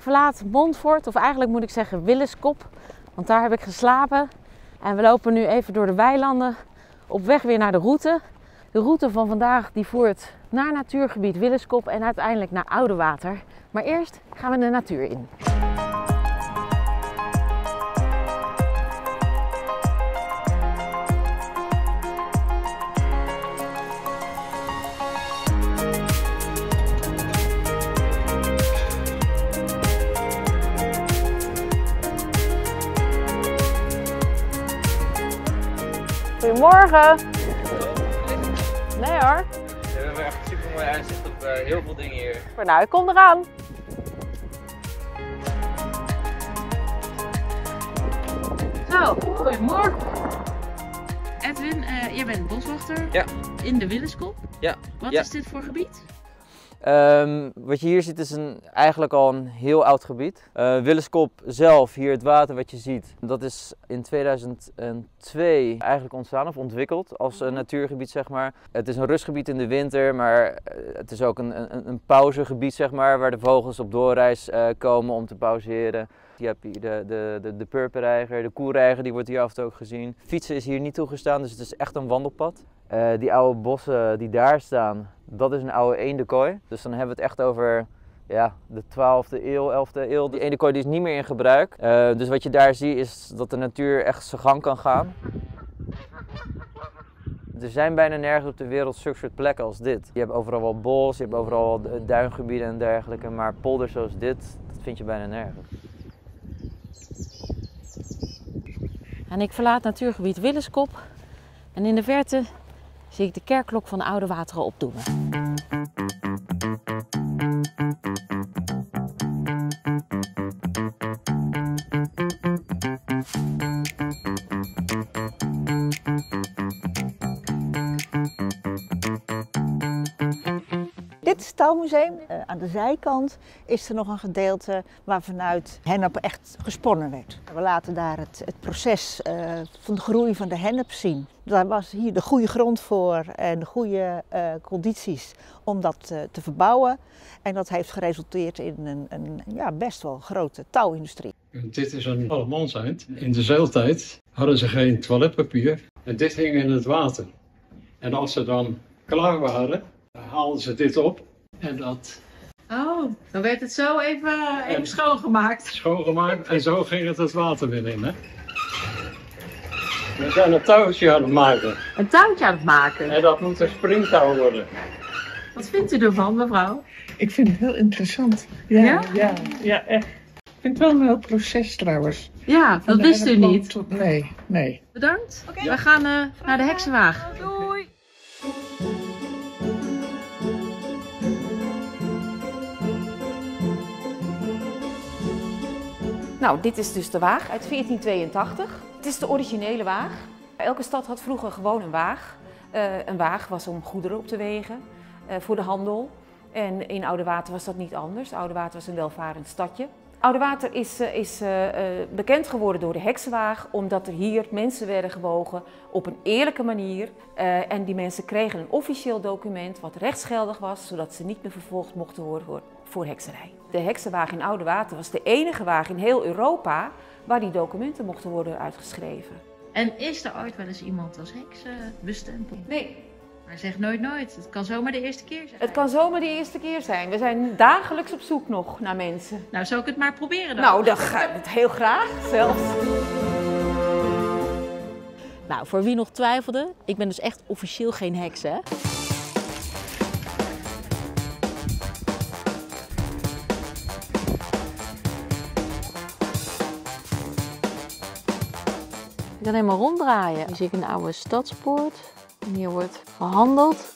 verlaat Montfort, of eigenlijk moet ik zeggen Willeskop, want daar heb ik geslapen. En we lopen nu even door de weilanden op weg weer naar de route. De route van vandaag die voert naar natuurgebied Willeskop en uiteindelijk naar Oudewater. Maar eerst gaan we de natuur in. Goedemorgen. Nee hoor. We hebben echt super mooi uitzicht op uh, heel veel dingen hier. Maar nou, ik kom eraan. Zo, goedemorgen. Edwin, uh, jij bent boswachter Ja. in de Willeskop. Ja. Wat Ja. is dit voor gebied? Ehm, wat je hier ziet is een, eigenlijk al een heel oud gebied. Uh, Willeskop zelf, hier het water wat je ziet, dat is in 2002 eigenlijk ontstaan of ontwikkeld als een natuurgebied zeg maar. Het is een rustgebied in de winter, maar eh, het is ook een, een, een pauzegebied zeg maar, waar de vogels op doorreis eh, komen om te pauzeren. Je hebt hier de, de, de, de purperreiger, de koereiger, die wordt hier af en toe ook gezien. Fietsen is hier niet toegestaan, dus het is echt een wandelpad. Eh, die oude bossen die daar staan, dat is een oude eendenkooi. Dus dan hebben we het echt over ja, de 12e eeuw, 11e eeuw. Die eendenkooi die is niet meer in gebruik. Eh, dus wat je daar ziet is dat de natuur echt zijn gang kan gaan. Er zijn bijna nergens op de wereld zulke soort plekken als dit. Je hebt overal wel bos, je hebt overal wel duingebieden en dergelijke. Maar polders zoals dit, dat vind je bijna nergens. En ik verlaat natuurgebied Willeskop. En in de verte zie ik de kerkklok van de Oude Wateren opdoemen. Het Touwmuseum. Uh, aan de zijkant is er nog een gedeelte waar vanuit hennep echt gesponnen werd. We laten daar het, het proces uh, van de groei van de hennep zien. Daar was hier de goede grond voor en de goede uh, condities om dat te verbouwen. En dat heeft geresulteerd in een, een ja, best wel grote touwindustrie. Dit is een allemanseind. In de zeiltijd hadden ze geen toiletpapier en dit hing in het water. En als ze dan klaar waren, haalden ze dit op en dat Oh, dan werd het zo even, even schoongemaakt. schoongemaakt en zo ging het het water weer in. Hè? We zijn een touwtje aan het maken Een touwtje aan het maken. en dat moet een springtouw worden. Wat vindt u ervan, mevrouw? Ik vind het heel interessant. Ja, Ja? ja, ja, echt. Ik vind het wel een heel proces trouwens. Ja, dat wist u niet. tot- nee, nee. Bedankt. We gaan eh, naar de heksenwaag. Doei! Nou, dit is dus de waag uit 1482. Het is de originele waag. Elke stad had vroeger gewoon een waag. Eh, een waag was om goederen op te wegen eh, voor de handel. En in Oudewater was dat niet anders. Oudewater was een welvarend stadje. Oudewater is, eh, is eh, eh, bekend geworden door de heksenwaag, omdat er hier mensen werden gewogen op een eerlijke manier. Eh, en die mensen kregen een officieel document wat rechtsgeldig was, zodat ze niet meer vervolgd mochten worden voor, voor hekserij. De heksenwaag in Oudewater was de enige waag in heel Europa waar die documenten mochten worden uitgeschreven. En is er ooit wel eens iemand als heks eh, bestempeld? Nee, Maar zeg nooit nooit. Het kan zomaar de eerste keer zijn. het kan zomaar de eerste keer zijn. We zijn dagelijks op zoek nog naar mensen. Nou, zou ik het maar proberen dan? Nou, dat ga ik heel graag zelfs. Nou, voor wie nog twijfelde, ik ben dus echt officieel geen heks, hè? Ik kan helemaal ronddraaien. Hier zie ik een oude stadspoort. Hier wordt gehandeld.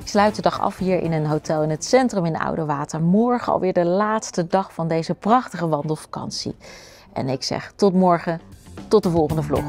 Ik sluit de dag af hier in een hotel in het centrum in Oude Water. Morgen alweer de laatste dag van deze prachtige wandelvakantie. En ik zeg tot morgen, tot de volgende vlog.